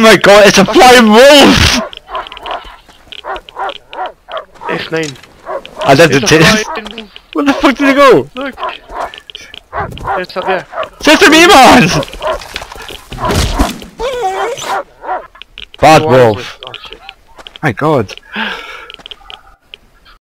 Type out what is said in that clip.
Oh my god, it's a flying wolf! Echt, nee. Identity. Where the fuck did it go? Look. It's up there. Sister er iemand? Bad wolf. Oh. My god.